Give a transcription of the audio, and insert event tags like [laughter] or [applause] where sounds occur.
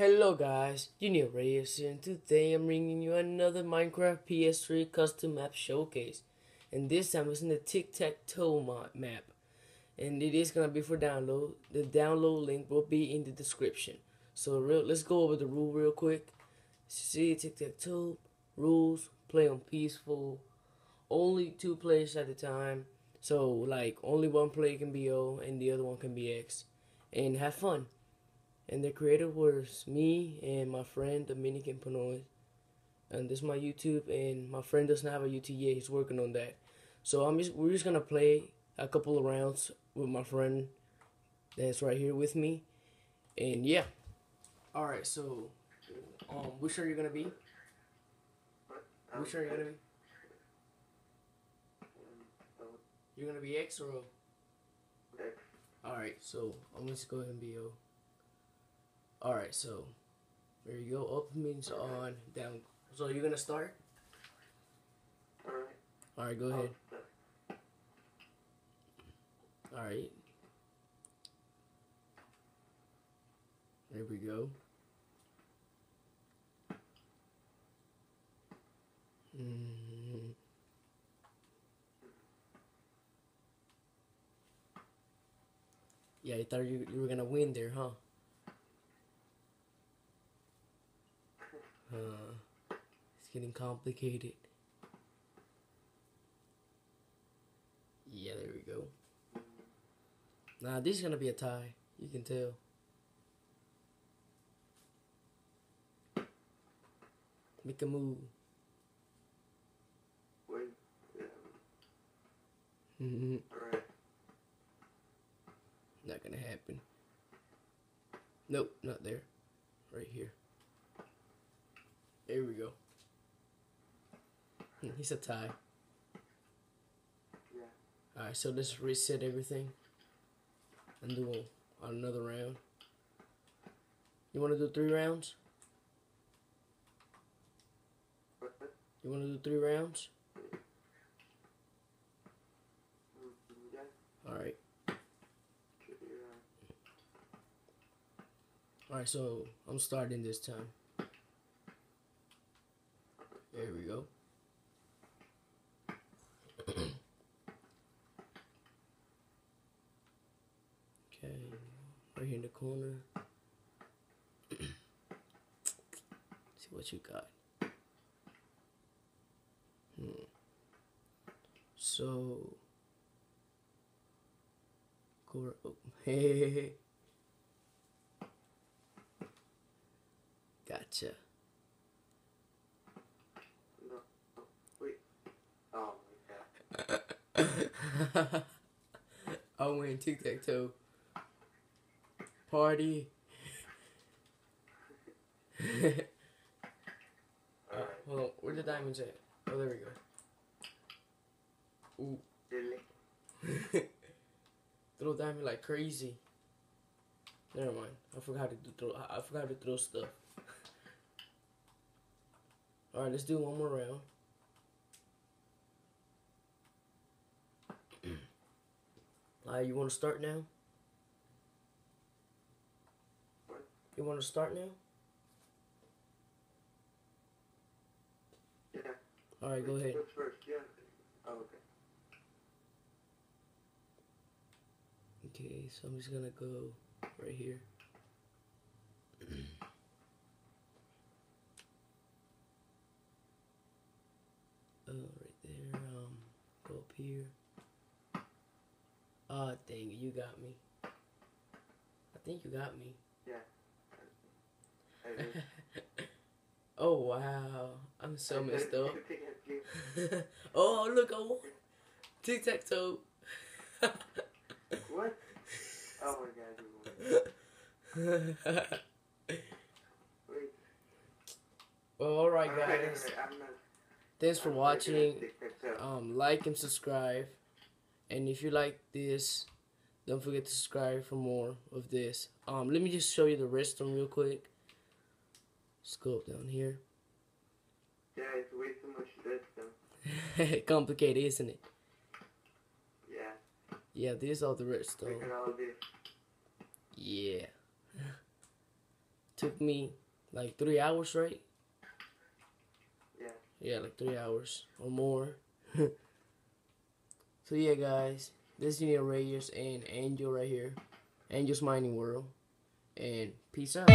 Hello guys, Yuniel Reyes here and today I'm bringing you another Minecraft PS3 custom map showcase. And this time it's in the tic-tac-toe map. And it is going to be for download. The download link will be in the description. So real, let's go over the rule real quick. See tic-tac-toe, rules, play on peaceful, only two players at a time. So like only one player can be O and the other one can be X. And have fun and the creator was me and my friend Dominican Panoy. And this is my YouTube, and my friend doesn't have a YouTube yet. He's working on that. So I'm just we're just gonna play a couple of rounds with my friend that's right here with me, and yeah. All right, so um, which are you gonna be? Which are you gonna be? You're gonna be X or O? X. All right, so I'm just go ahead and be O. Alright, so there you go. Up means on, down. So you're gonna start? Alright. Alright, go ahead. Alright. There we go. Mm. Yeah, you thought you, you were gonna win there, huh? Uh, it's getting complicated. Yeah, there we go. Nah, this is gonna be a tie. You can tell. Make a move. Wait. Yeah. Mm-hmm. Alright. Not gonna happen. Nope, not there. Right here. There we go. He said tie. Yeah. Alright, so let's reset everything and do another round. You want to do three rounds? You want to do three rounds? Mm, Yeah. Alright. Around. Alright, so I'm starting this time. There we go. okay, right here in the corner. [clears throat] See what you got. Hmm. So, go. Oh, [laughs] hey. Gotcha. No. Oh, wait. Oh my god. [laughs] I win tic tac toe. Party. [laughs] Alright. Hold on, where the diamonds at? Oh, there we go. Ooh. [laughs] Throw diamond like crazy. Never mind. I forgot to do throw. I forgot to throw stuff. [laughs] All right, let's do one more round. [clears throat] Right, you want to start now? What? You want to start now? Yeah. All right, go ahead. What's first? Yeah. Oh, okay. Okay, so I'm just gonna go right here. uh, [clears throat] right there. Um, go up here. Ah, dang it, you got me. I think you got me. Yeah. [laughs] Oh wow, I'm so messed up. [laughs] oh look, won. Tic tac toe. [laughs] What? Oh my god. Wait. well, all right, guys. Thanks for watching. gonna stick that toe. um, like and subscribe. And if you like this, don't forget to subscribe for more of this. Um, let me just show you the redstone real quick. Go down here. Yeah, it's way too much redstone. [laughs] Complicated, isn't it? Yeah. Yeah, these are the redstone. Look at all this. Yeah. [laughs] Took me like three hours, right? Yeah. Yeah, like three hours or more. [laughs] so yeah, guys, this is Yuniel Reyes and Angel right here, Angel's Mining World, and peace out.